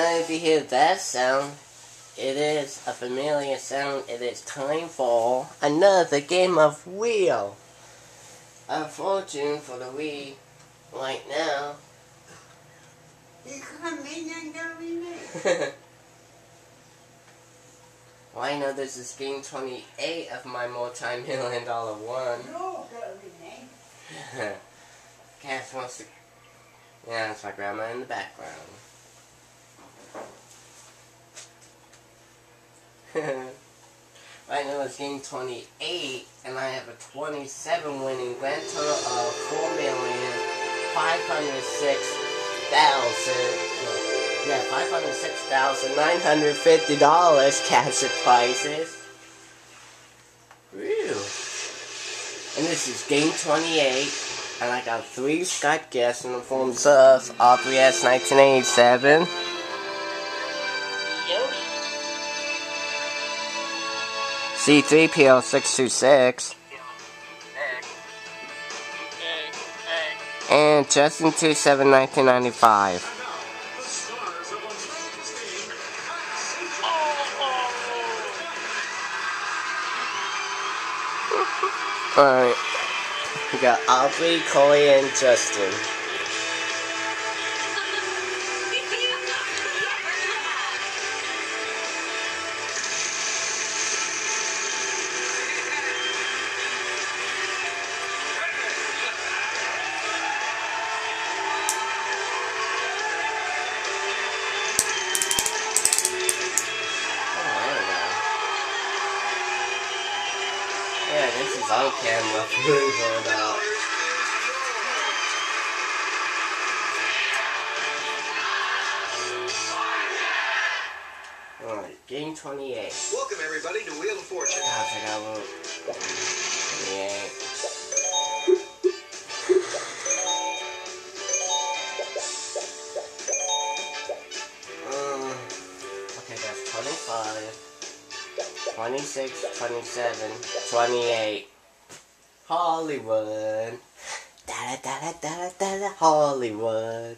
now if you hear that sound, it is a familiar sound. It is time for another game of Wheel. a fortune for the Wii, right now. Why well, know this is game 28 of my multi-million dollar one. No, Cass wants to... Yeah, that's my grandma in the background. right now it's game 28, and I have a 27 winning grand total of four million five hundred six thousand. 506,000 yeah, $506,950 cash prices. Real. And this is game 28, and I got three Skype guests in the forms of Aubrey S1987. C3PL626, and Justin 27 1995. Alright. We got Aubrey, Chloe, and Justin. Game 28. Welcome everybody to Wheel of Fortune. Gosh, I got a little... Yeah. Um, okay, that's 25, 26, 27, 28. Hollywood. Da da da da da da Hollywood.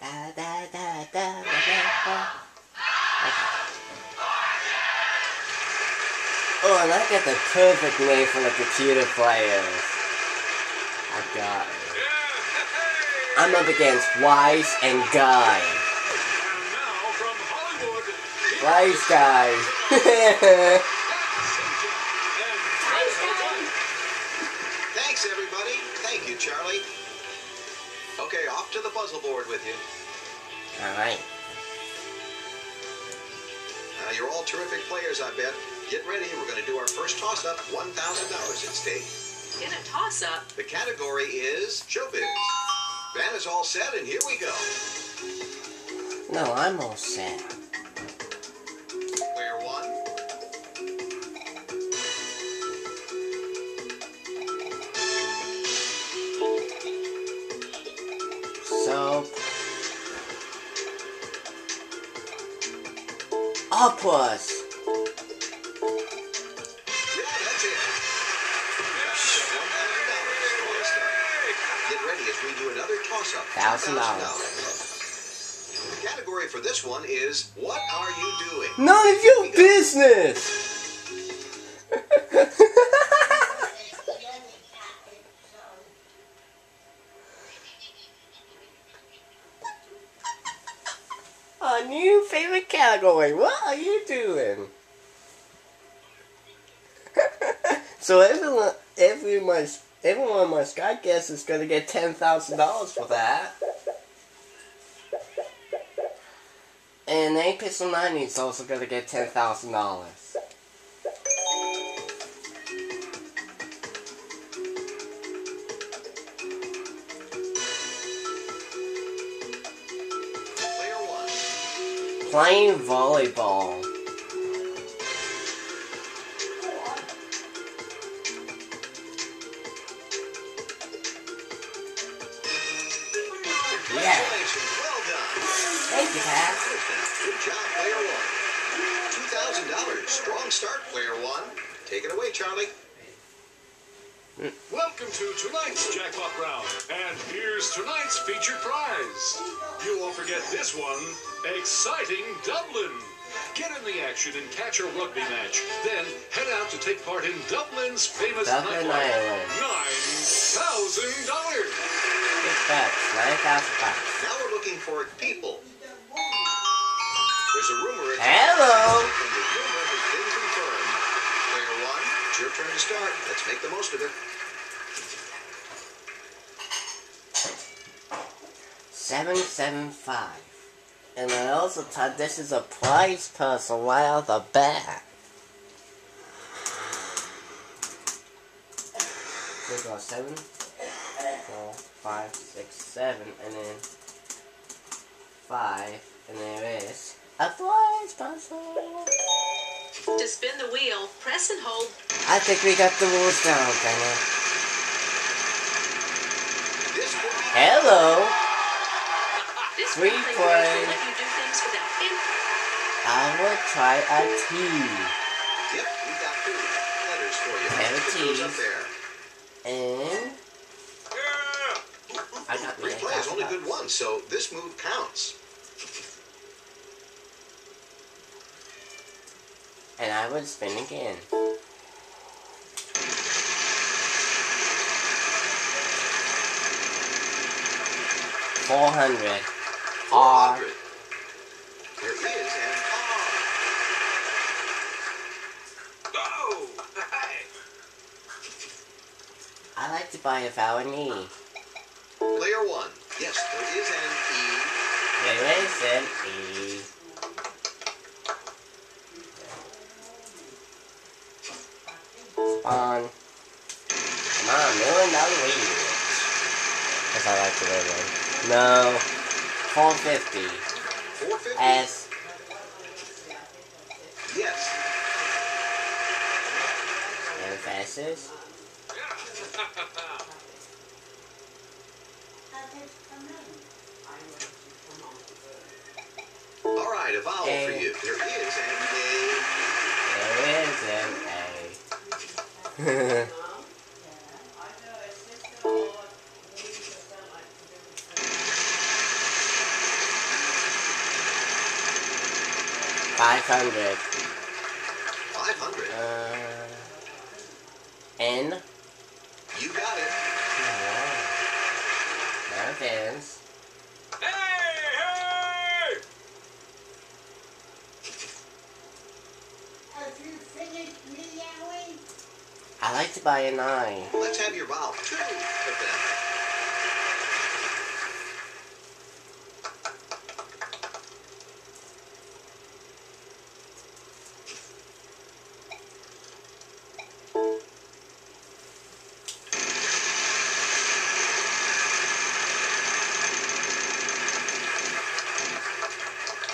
Da da da da da da. Oh, and I got the perfect name for the computer players. I got it. I'm up against Wise and Guy. Wise Guy. Thanks, everybody. Thank you, Charlie. Okay, off to the puzzle board with you. All right. Uh, you're all terrific players, I bet. Get ready. We're going to do our first toss-up. $1,000 at stake. In a toss-up? The category is showbiz. Van is all set, and here we go. No, I'm all set. Square one. So upwards. Thousand dollars. Category for this one is What are you doing? None of your business. a new favorite category. What are you doing? so everyone, every my, everyone of my Skype guests is going to get ten thousand dollars for that. And A Pixel 90 is also going to get ten thousand dollars. playing volleyball. Forget this one, exciting Dublin. Get in the action and catch a rugby match. Then head out to take part in Dublin's famous Dublin, nightlife. Nine thousand dollars. Big bucks, nine thousand bucks. Now we're looking for people. There's a rumor. Hello. And the rumor has been confirmed. Player one, it's your turn to start. Let's make the most of it. Seven seven five. And I also thought this is a prize puzzle right off the bat. We go seven, four, five, six, seven, and then five, and there is a prize puzzle. To spin the wheel, press and hold. I think we got the rules down, Kenny. This could be Hello. This Three friendly voice play. will let you do things without in- I will try a T. Yep, we got two letters for you. And Put those up there. And I got Free my play is only good once, so this move counts. And I would spin again. Four hundred. R. There is an R. Oh! I like to buy a vowel an E. R. Player one. Yes, there is an E. There is an E. Spawn. Come on, million dollar wheel. Because I like to live in. No. 450. 450. S. Yes. And fastest. All right, a vowel A. for you. There is an There is an A. A. 500. Uh, N. You got it. There it is. Hey! Hey! I like to buy a nine. Let's have your vowel. Two of them.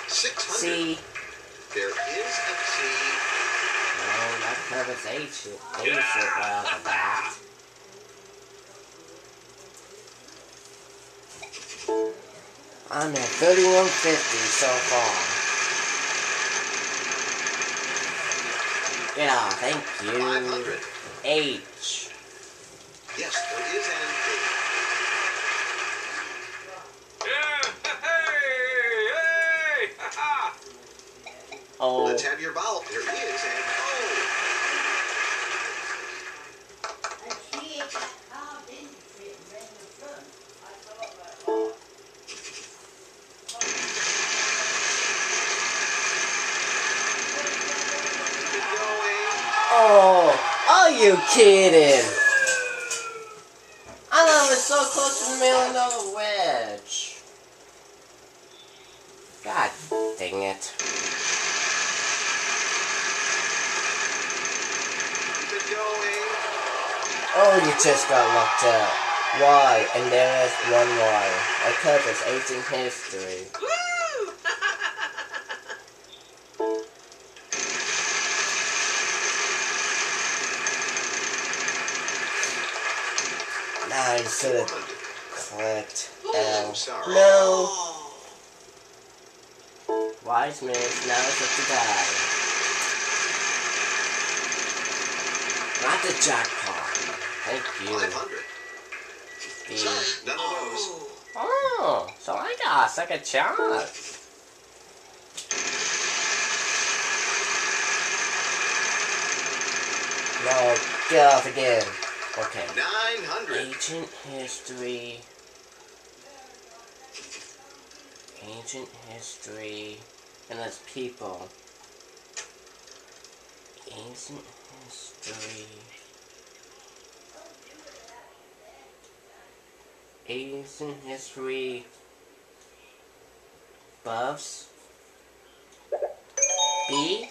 Six hundred. C. There is a C. No, not because it's H. H it right off. I'm at 3150 so far. Yeah, thank you. 500. H. Yes, there is an Yeah! Hey! Hey! Ha ha! A. O. Let's have your vowel. There is an O. Keep it going. Oh, are you kidding? I thought it was so close to the million dollar wedge. God dang it. Oh, you just got locked out. Why? And there is one Y. Because it's ancient history. I should have clicked Oh, L. No. Oh. Wise man, now it's up to die. Not the jackpot. Thank you. 500. The- Sorry, none of those. Oh, so I got a second chance. No, get off again. Okay. 900. Ancient history. Ancient history. And there's people. Ancient history. Ancient history. Buffs. B?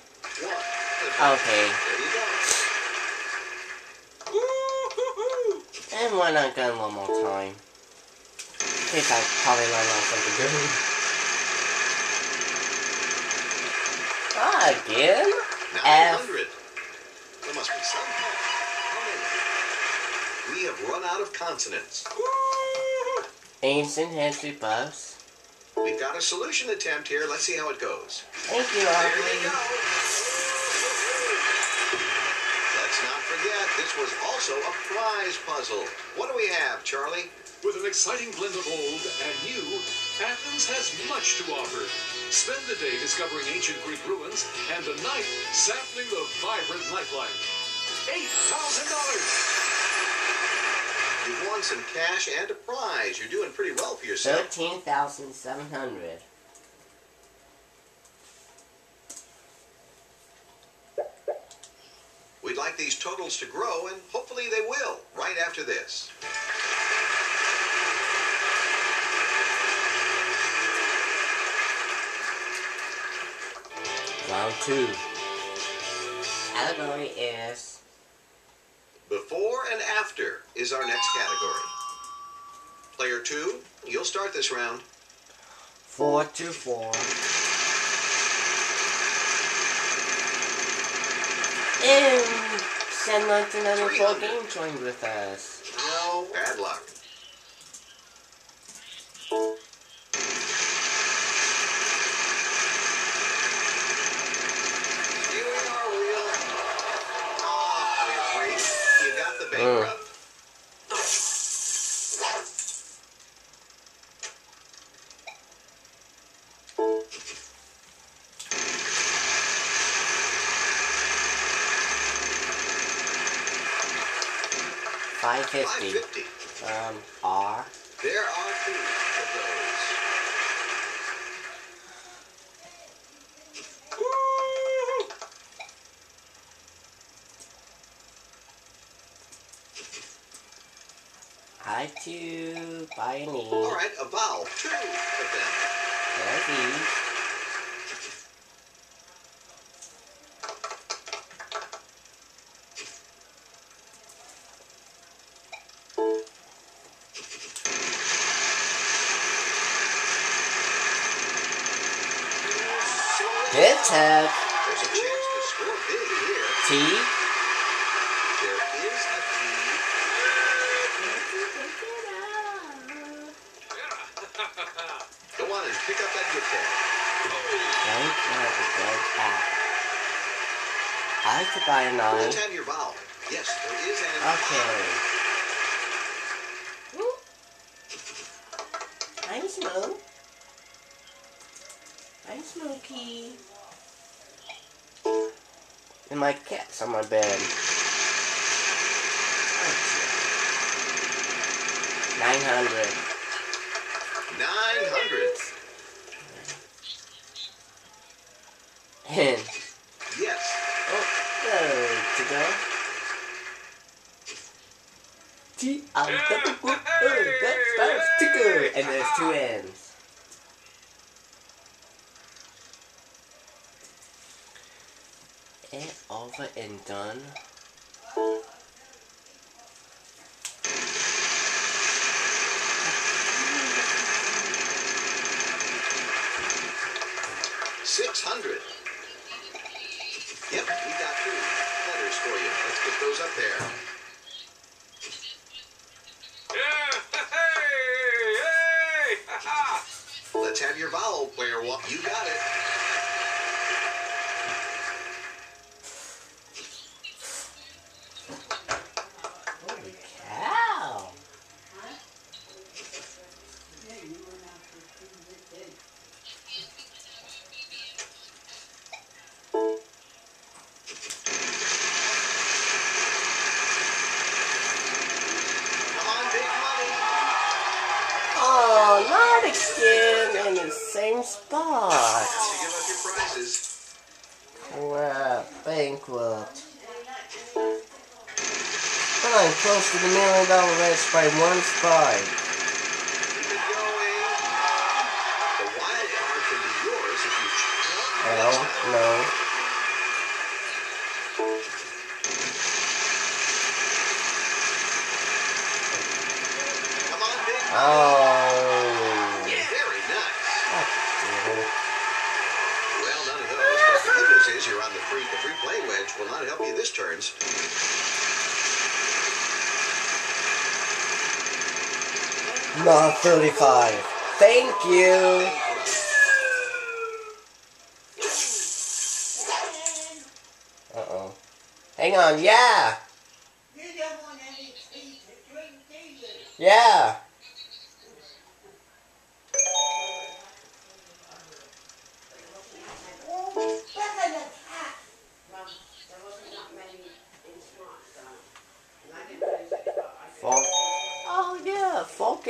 Okay. There you go. And run on gun one more time. In case I probably run on something good. Ah, again? F. 900. There must be some. We have run out of consonants. Ancient history buffs. We've got a solution attempt here. Let's see how it goes. Thank you, Aubrey. Was also a prize puzzle. What do we have, Charlie? With an exciting blend of old and new, Athens has much to offer. Spend the day discovering ancient Greek ruins and the night sampling the vibrant nightlife. $8,000! You've won some cash and a prize. You're doing pretty well for yourself. 13,700. Totals to grow, and hopefully they will, right after this. Round two. Allegory is Before and after is our next category. Player two, you'll start this round. 4 to 4. And Sen 1994 game joined with us. No, bad luck. Here we are, Wheel. Oh, three, you got the bankrupt. 550. Um, R. There are two of those. I to buy an E. All right, a vowel. Two of them. There's Good tap. There's a chance to score big here. T. There is a T. Go on and pick up that gift tag. Thank you, good. I like to buy a nine. Let's have your vowel. Yes, there is an Okay. Hi, Smoke. Hi, Smokey. And my cat's on my bed. Nine hundred. 900. And Yes. oh, there to go. T on the book. Oh, that starts to go. And there's two ends. And over and done. Six hundred. Yep, we got two letters for you. Let's get those up there. Yeah! Hey! Hey! Ha-ha! Let's have your vowel, player walk. You got it. Again in the same spot. Crap, bankrupt. I'm close to the million dollar wedge by one spot. Keep it going. Oh. Free. The free play wedge will not help you this turns. Not 35. Thank you. Uh-oh. Hang on, yeah! Yeah!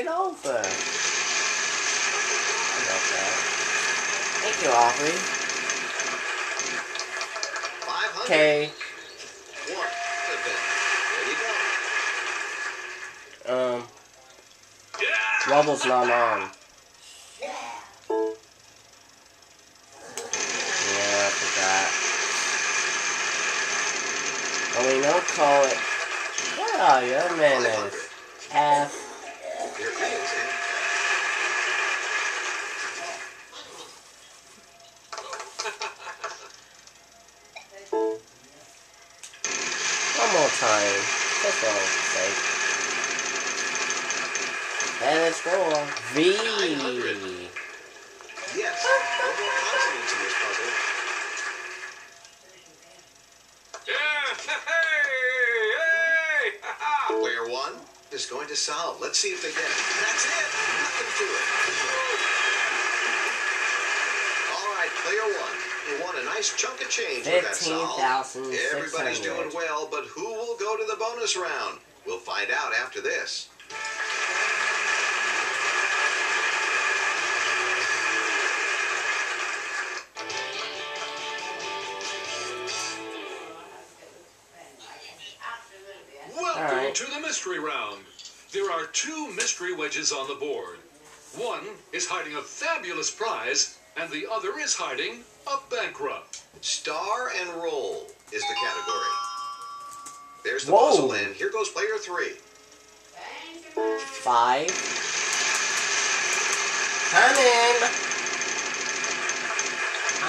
It over. I love that. Thank you, Aubrey. Okay. Um. Rubble's not on. Yeah, forgot. Call it. Where are you, mayonnaise? Is going to solve. Let's see if they get it. That's it. Nothing to it. All right, player one. You won a nice chunk of change with that solve. Everybody's doing well, but who will go to the bonus round? We'll find out after this. Mystery round. There are two mystery wedges on the board. One is hiding a fabulous prize, and the other is hiding a bankrupt. Star and roll is the category. There's the Whoa. puzzle, and here goes player three. Five. Come in.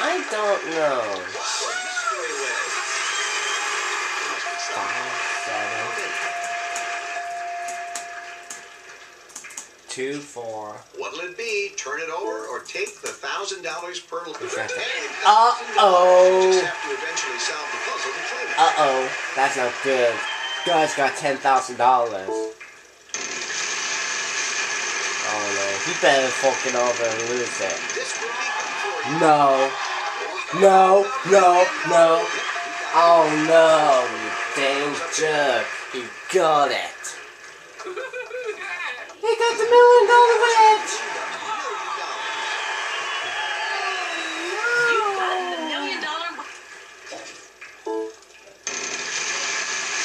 I don't know. The mystery wedge. Must be solved. Five, seven, two, four. What'll it be? Turn it over or take the thousand dollars per Okay. Hey, Uh-oh. You just have to eventually solve the puzzle to claim it. Uh oh, that's not good. Guy's got ten thousand dollars. Oh no, he better fuck it over and lose it. This will be good for you. No, no, no, no. Oh no, you dang jerk. He got it. He got the million dollar wedge. You got the million dollar.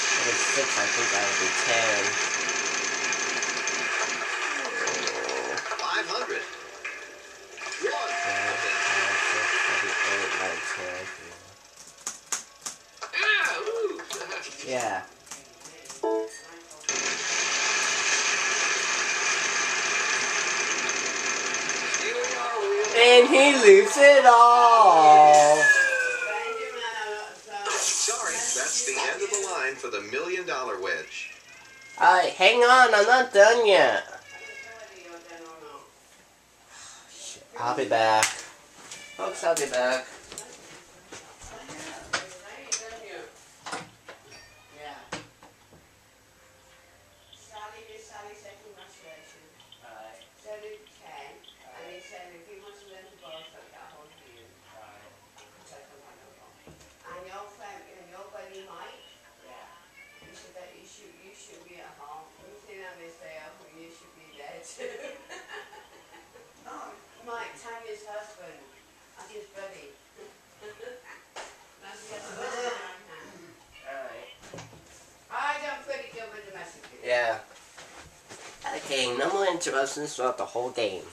That was six, I think that would be ten. Five hundred. One. Five, five, six, seven, eight, nine, ten. Yeah, he loses it all. Sorry, that's the end of the line for the million dollar wedge. Alright, hang on, I'm not done yet. I'll be back. Folks, I'll be back. Sally, Sally said congratulations. Said it ten, and he said if he wants to learn to both, I'll get a hold of you. So I said, "I know what." And your friend, and your buddy Mike, he said that you should, you should be at home. Anything on this day, I think you should be there too. his husband and his buddy. Now she has a buddy in her hand. Alright. I done pretty good with the messages. Yeah. Okay, no more interruptions throughout the whole game.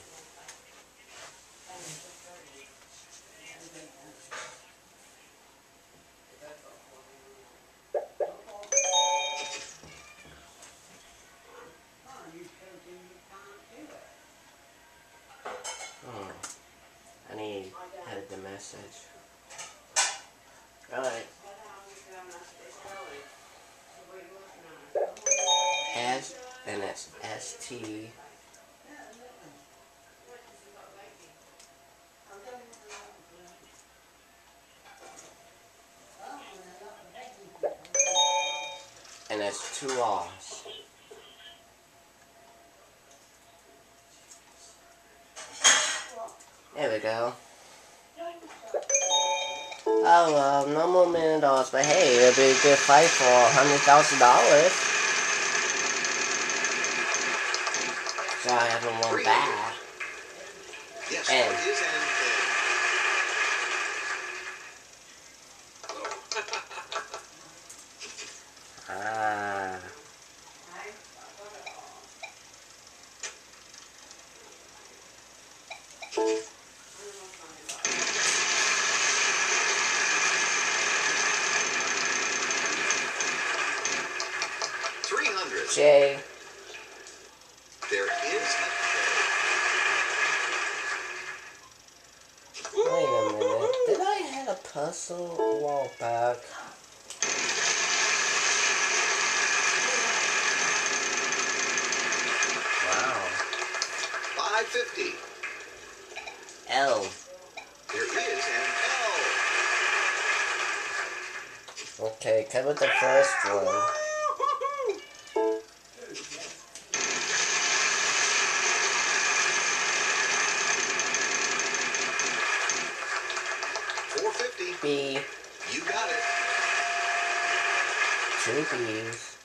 It's two R's. There we go. Oh well, no more million dollars, but hey, it'll be a good fight for a hundred thousand dollars. So I haven't won that. Yes, And- what is an Ah. Three hundred. J. There is Wait a minute. Did I have a puzzle a while back? Wow. five fifty. L. There is an L. Okay, cover the first one. Four fifty. B. You got it. Two B's.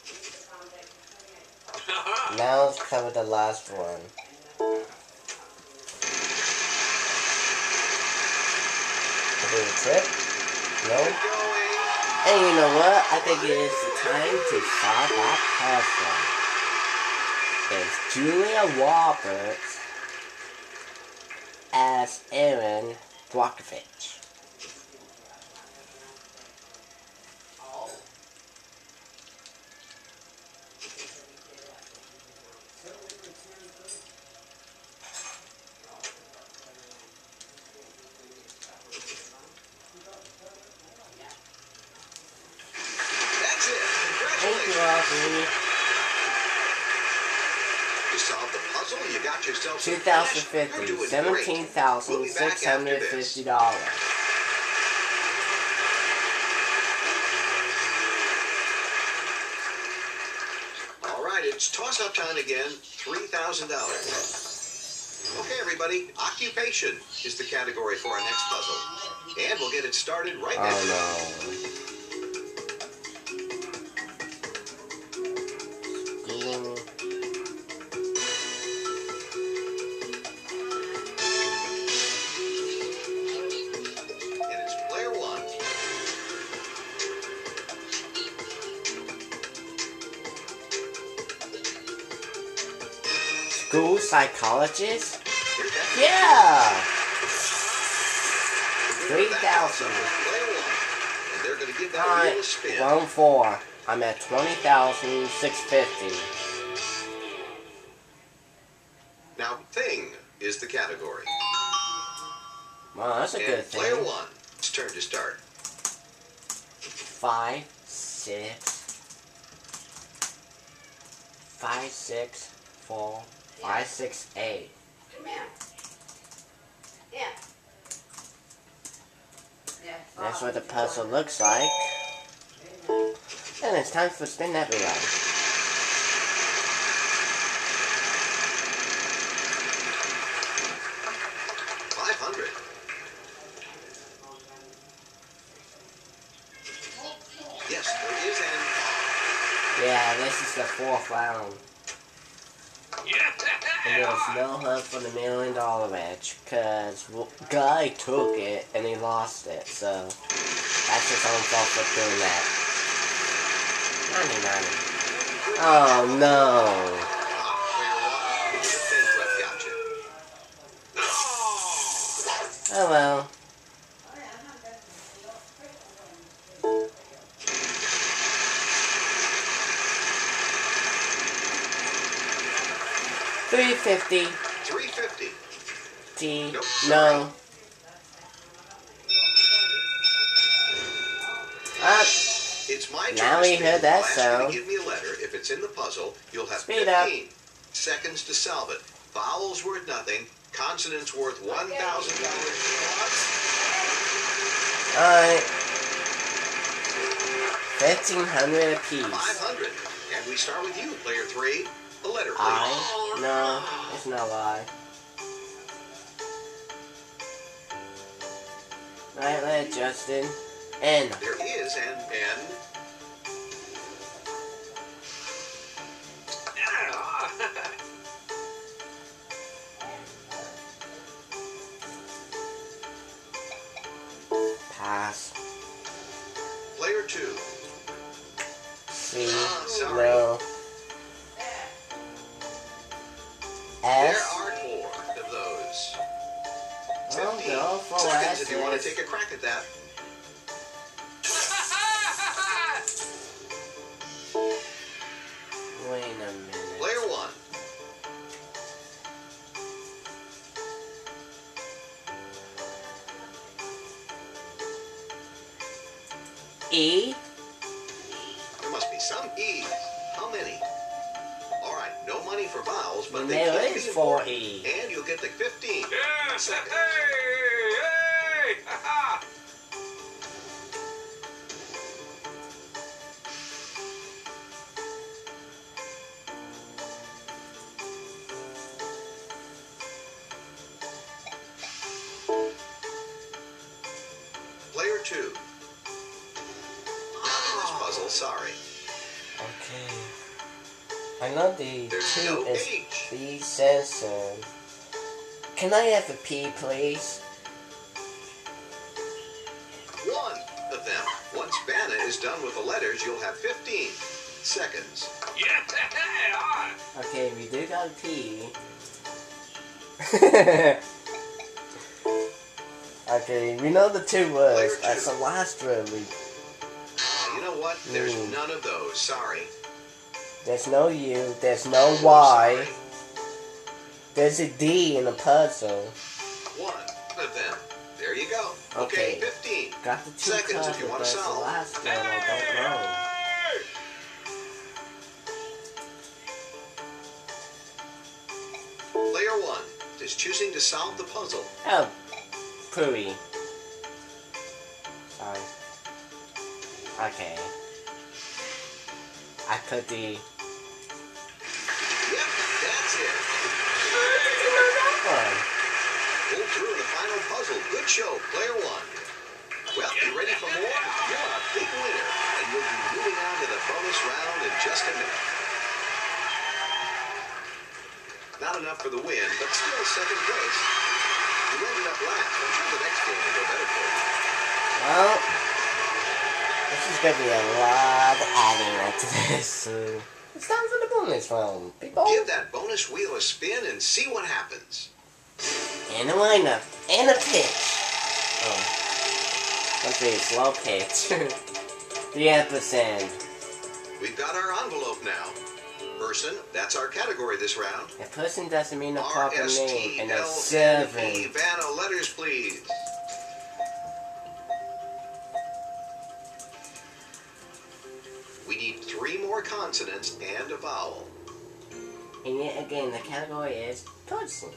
Uh-huh. Now let's cover the last one. Cover the trip? No? And you know what? I think it is time to solve that puzzle. It's Julia Roberts as Erin Brockovich. That's it. Thank you, Congratulations. Robbie. You solved the puzzle. You got yourself some 2050, cash. You're doing great. We'll be back after this. $17,650. All right, it's toss-up time again. Three thousand dollars. Okay, everybody. Occupation is the category for our next puzzle, and we'll get it started right now. Oh to give that Alright, wheel a spin. round four. I'm at 20,650. Now, thing is the category. Wow, that's a good And player one, it's turn to start. Five, six. Five, six, five, six, four, five, six, eight. Come here. Yeah. Yeah. That's what the puzzle looks like. And it's time for spin that wheel. Five hundred. Yes, there is an uh, Yeah, this is the fourth round. There's no hope for the million dollar match because guy took it and he lost it. So that's his own fault for doing that. Nani nani. Oh no. Ah, 350. 350. D. Nope, no. Up. Uh, it's my now turn. Now we heard that sound. Give me a letter. If it's in the puzzle, you'll have Speed 15 up. seconds to solve it. Vowels worth nothing. Consonants worth one thousand dollars. Alright. Fifteen hundred apiece. Five hundred. And we start with you, player three. A letter, please. I no, it's not I. Right there, Justin. N. There is an N. Pass. Player two. C. Ah. No. 15 seconds if you want to take a crack at that. Two. Not in this oh. puzzle, sorry. Okay. I know the There's two no is H. the censored. Can I have a P, please? One of them. Once Vanna is done with the letters, you'll have 15 seconds. Yeah! Okay, we do got a P. okay, we know the two words. Player That's two. the last word. We, Uh, you know what? There's Mm. none of those. Sorry. there's no U, there's no Y, there's a D in the puzzle. One of them. There you go. Okay. Okay, 15. Got the two Seconds if you wanna but it's the solve. last one I don't know. Player one is choosing to solve the puzzle. Oh, Pooey. Sorry. Okay. I put the. Yep, that's it. One. Pulled through the final puzzle. Good show, player one. Well, you ready for more? You're a big winner, and you'll be moving on to the bonus round in just a minute. Not enough for the win, but still second place. Well, this is gonna be a lot of adding up to this. So it's time for the bonus round, people. Give that bonus wheel a spin and see what happens. And a lineup. And a pitch. Oh. Must be a slow pitch. the ampersand. We've got our envelope now. Person, that's our category this round. A person doesn't mean a proper name. And a R-S-T-L-N-E. seven. Vanna, letters, please. We need three more consonants and a vowel. And yet again, the category is person.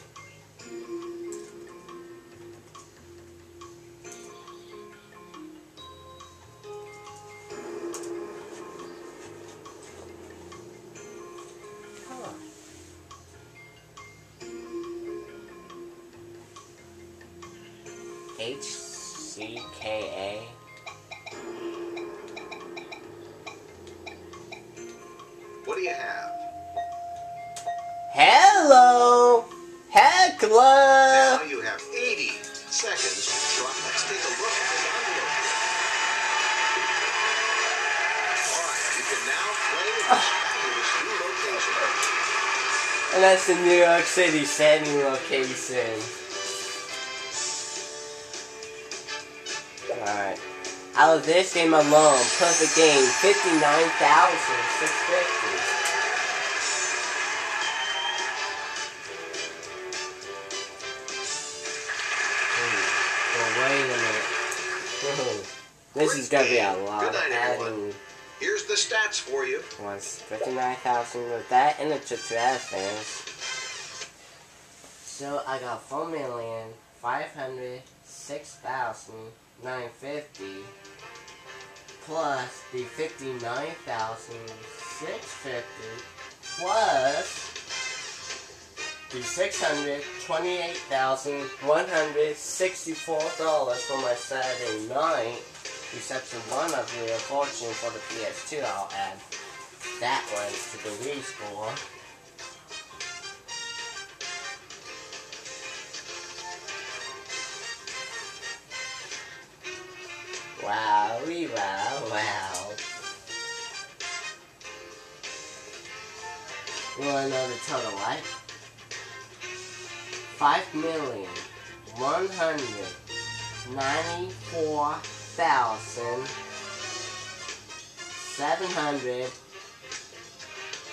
City setting location. Alright. Out of this game alone, perfect game, 59,650. Hmm. Well, wait a minute. This is gonna be a lot Good of everyone. Here's the stats for you. was 59,000 with that and the transfers. So I got 4 million five hundred six thousand nine fifty plus the 59,650 plus the $628,164 for my Saturday night reception one of of Fortune for the PS2. I'll add that one to the Wii score. Wow, wow, wow. You wanna know the total, right? Five million one hundred ninety-four thousand seven hundred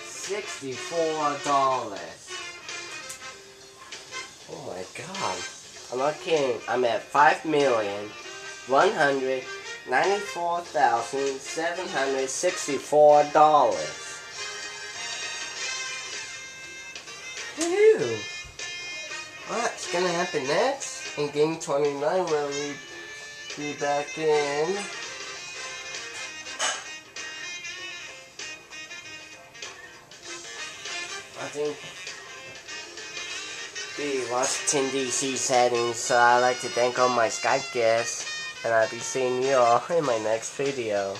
sixty-four dollars. Oh my god. I'm not kidding. I'm at five million one hundred ninety-four thousand seven hundred sixty-four dollars. Whew. What's gonna happen next? In game 29 where we be back in. I think the Washington DC settings, so I'd like to thank all my Skype guests, and I'll be seeing you all in my next video.